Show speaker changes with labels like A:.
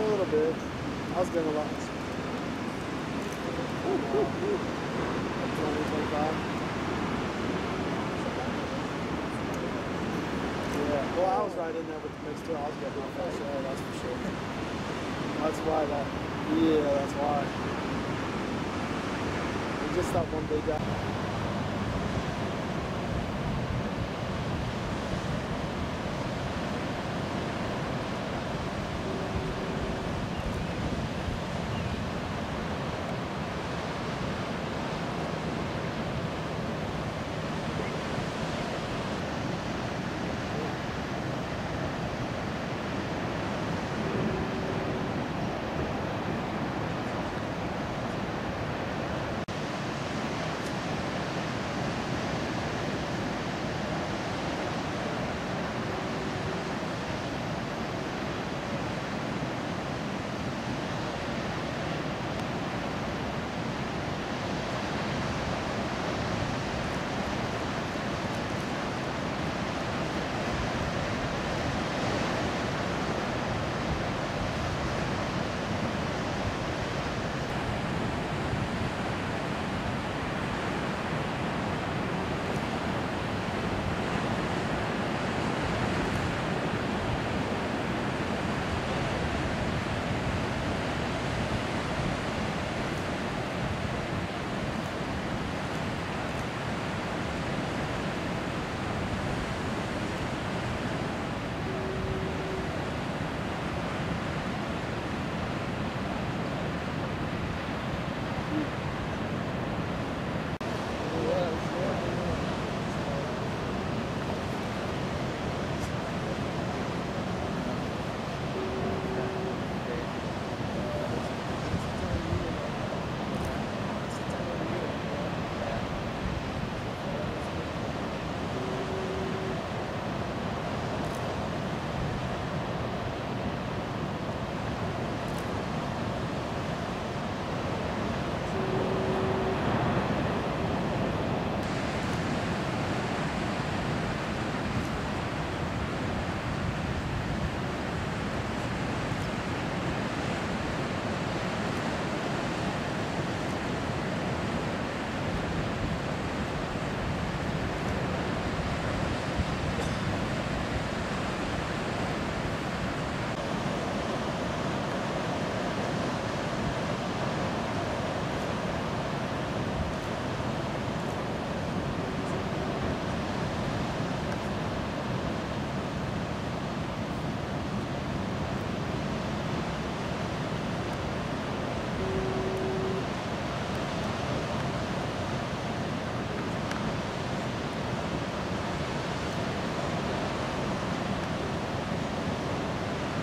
A: A little bit. I was doing a lot. Yeah, well, I was right in there with the mix too. I was getting off that show, that's for sure. That's why that, yeah, that's why. We just stopped one big guy.